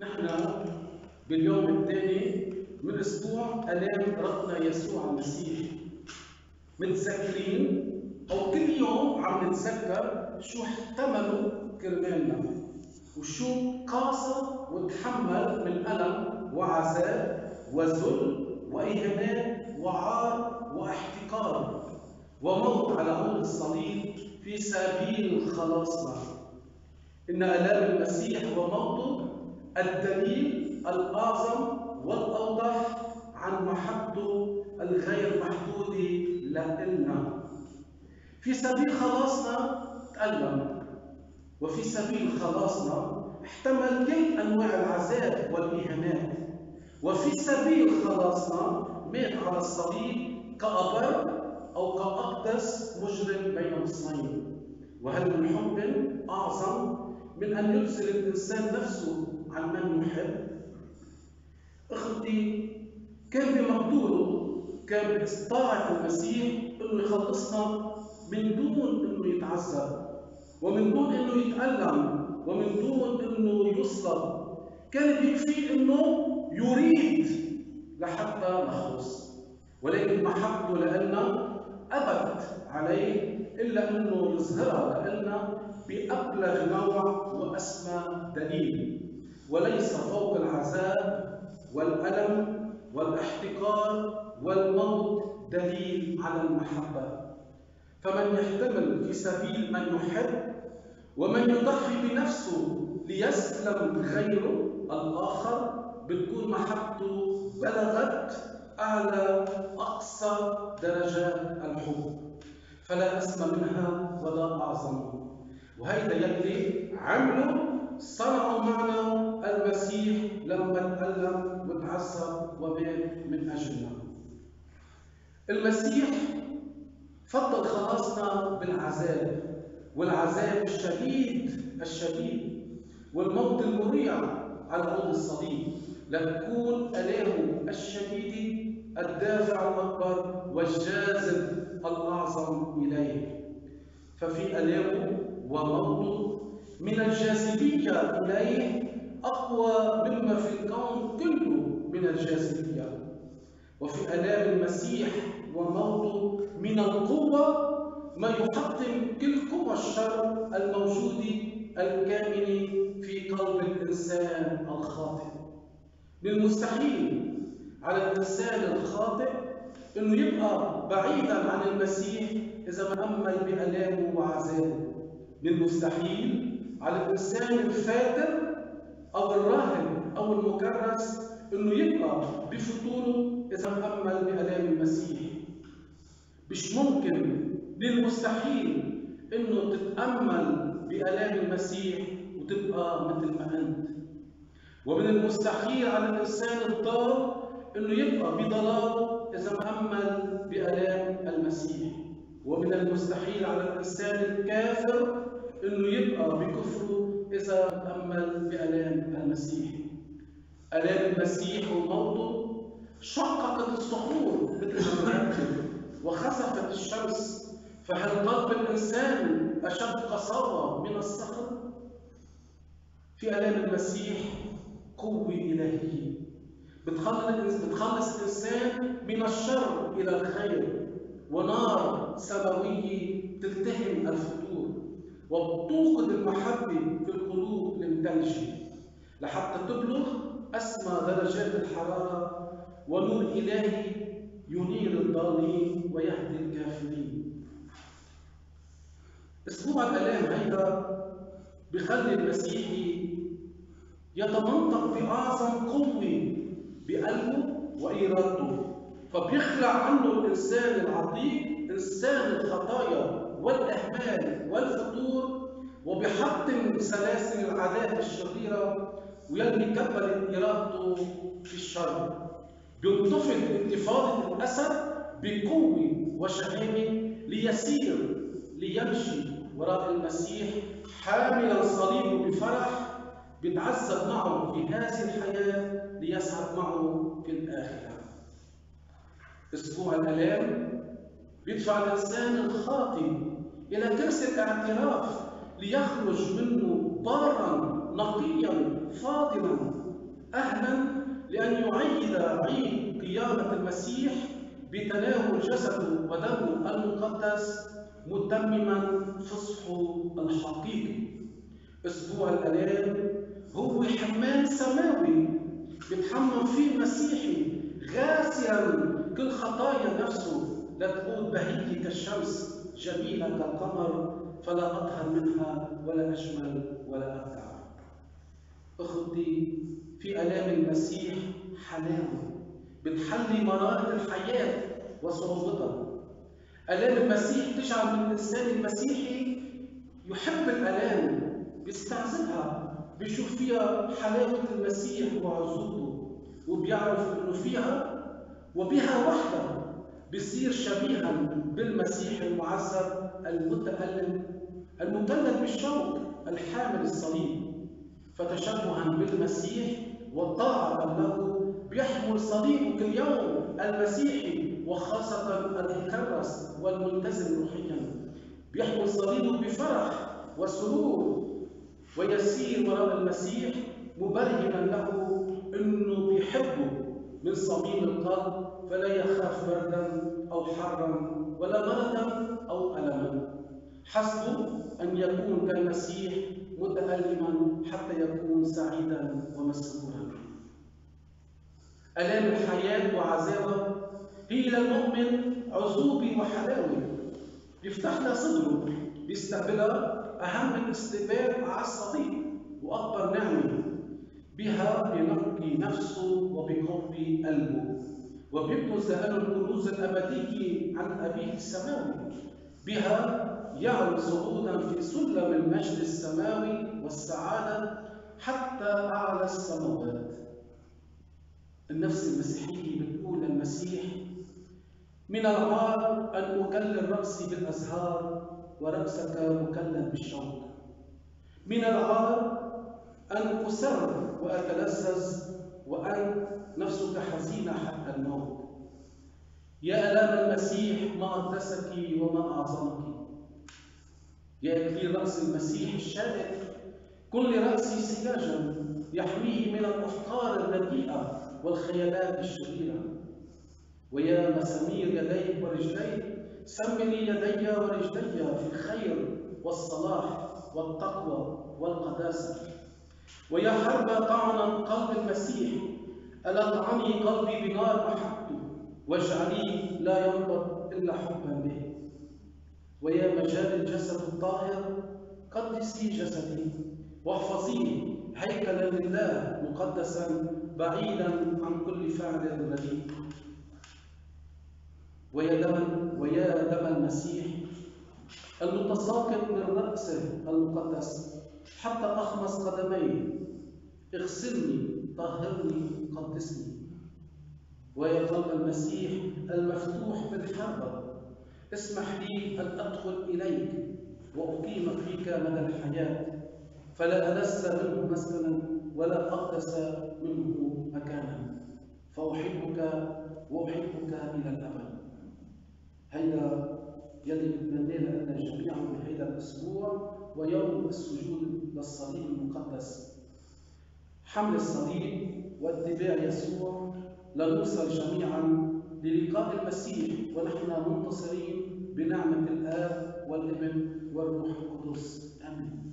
نحن باليوم الثاني من أسبوع ألام ربنا يسوع المسيح. متذكرين؟ أو كل يوم عم نتذكر شو احتملوا كرمالنا. وشو قاسى وتحمل من ألم وعذاب وذل واهانات وعار واحتقار وموت على عود الصليب في سبيل خلاصنا إن ألام المسيح وموته الدليل الأعظم والأوضح عن محبته الغير محدوده لنا في سبيل خلاصنا تألم. وفي سبيل خلاصنا احتمل كل أنواع العذاب والإهانات. وفي سبيل خلاصنا مات على الصليب كأبر أو كأقدس مجرم بين نصفين وهل من حب أعظم من أن يبذل الإنسان نفسه عن من يحب أخوتي كان بمقدوره كان باستطاعة المسيح إنه يخلصنا من دون إنه يتعذب ومن دون إنه يتألم ومن دون إنه يصلب كان بيكفي إنه يريد لحتى نخلص ولكن محبته لنا ابت عليه إلا إنه يظهرها لنا بأبلغ نوع وأسمى دليل. وليس فوق العذاب والألم والأحتقار والموت دليل على المحبة. فمن يحتمل في سبيل من يحب ومن يضحي بنفسه ليسلم غيره الآخر بتكون محبته بلغت أعلى أقصى درجات الحب. فلا أسمى منها ولا أعظم. وهيدا يلي عمله صنعوا معنا المسيح لما تألم وتعذب ومات من أجلنا. المسيح فضل خلاصنا بالعذاب والعذاب الشديد الشديد والموت المريع على عود الصليب. لتكون آلامه الشديدة الدافع الأكبر والجاذب الأعظم إليه. ففي آلامه وموته من الجاذبية إليه أقوى مما في الكون كله من الجاذبية. وفي آلام المسيح وموته من القوة ما يحطم كل قوى الشر الموجودة الكامنة في قلب الإنسان الخاطئ. من المستحيل على الإنسان الخاطئ إنه يبقى بعيدا عن المسيح إذا ما أمل بآلامه وعذابه من المستحيل على الإنسان الفاتر أو الراهب أو المكرس إنه يبقى بفطوره إذا مأمل بآلام المسيح. مش ممكن للمستحيل إنه تتأمل بآلام المسيح وتبقى مثل ما أنت. ومن المستحيل على الإنسان الضال إنه يبقى بضلاله إذا مأمل بآلام المسيح. ومن المستحيل على الإنسان الكافر إنه يبقى بكفره إذا تأمل بآلام المسيح. آلام المسيح وموته شققت الصخور مثل ما وخسفت الشمس فهل قلب الإنسان أشد قساوة من الصخر؟ في آلام المسيح قوة إلهية. بتخلص بتخلص الإنسان من الشر إلى الخير ونار سماوية تلتهم الفتور. وبتوقد المحبة في القلوب المدنجة لحتى تبلغ أسمى درجات الحرارة ونور إلهي ينير الضالين ويهدي الكافرين. أسبوع الآلام هيدا بخلي المسيحي يتمنطق بأعظم قوة بقلبه وإرادته. فبيخلع عنه الإنسان العتيق إنسان الخطايا. والإهمال والفتور وبيحطم سلاسل العادات الشريرة ويلي كبرت إرادته في الشر. بينتفض انتفاضة الأسد بقوة وشهامة ليسير ليمشي وراء المسيح حاملا صليبه بفرح بيتعذب معه في هذه الحياة ليسعد معه في الآخرة. أسبوع الآلام بيدفع الإنسان الخاطئ إلى كرسي الاعتراف ليخرج منه بارا نقيا فاضلا. أهلا لأن يعيد عيد قيامة المسيح بتناول جسده ودمه المقدس متمما فصحه الحقيقي أسبوع الآلام هو حمام سماوي بيتحمم فيه مسيحي غاسيا كل خطايا نفسه. لتعود بهية كالشمس جميلة كالقمر فلا أطهر منها ولا أجمل ولا أبدع أخوتي في آلام المسيح حلاوة بتحلي مرارة الحياة وصعوبتها. آلام المسيح تجعل من الإنسان المسيحي يحب الآلام بيستعذبها بيشوف فيها حلاوة المسيح وعزوته وبيعرف إنه فيها وبها وحدها بيصير شبيها بالمسيح المعذب المتألم المكلل بالشوق الحامل الصليب. فتشبها بالمسيح وطاعة له بيحمل صليبه كل يوم المسيحي وخاصة المكرس والملتزم روحيا. بيحمل صليبه بفرح وسرور ويسير وراء المسيح مبرهنا له إنه بيحبه. من صميم القلب فلا يخاف بردا أو حرا ولا مرضا أو ألما. حسبه أن يكون كالمسيح متألما حتى يكون سعيدا ومسرورا. ألام الحياة وعذابها هي للمؤمن عزوبه وحلاوة. بيفتح لها صدره بيستقبلها أهم الاستقبال على الصليب وأكبر نعمة بها بينقي نفسه وبيقوي قلبه. وبيبرز له الكنوز الأبدية عن أبيه السماوي بها يعلو صعودا في سلم المجد السماوي والسعادة حتى أعلى السماوات النفس المسيحية بتقول للمسيح من العار أن أكلل رأسي بالأزهار ورأسك مكلل بالشوق من العار أن أسر وأتلذذ وأن نفسك حزينة حتى الموت. يا ألام المسيح ما أقدسك وما أعظمك. يا إكليل رأس المسيح الشائك كل رأسي سياجا يحميه من الأفكار الرديئة والخيالات الشريرة. ويا مسامير يديك ورجليك سمني يدي ورجلي في الخير والصلاح والتقوى والقداسة. ويا حرب طعنا قلب المسيح ألا طعني قلبي بنار محبته واجعليه لا ينبض إلا حبا به ويا مجال الجسد الطاهر قدسي جسدي واحفظيه هيكلا لله مقدسا بعيدا عن كل فعل رديء ويا دم ويا دم المسيح المتساقط من رأسه المقدس حتى أخمص قدميه. اغسلني طهرني قدسني. ويا قلب المسيح المفتوح بالحربة اسمح لي أن أدخل إليك وأقيم فيك مدى الحياة فلا ألس منه مسكنا ولا أقدس منه مكانا. فأحبك وأحبك إلى الأبد. هيدا يلي بتمنى لنا جميعا بهيدا الأسبوع ويوم السجود للصليب المقدس. حمل الصليب واتباع يسوع. لنوصل جميعا للقاء المسيح ونحن منتصرين بنعمة الآب والابن والروح القدس. آمين.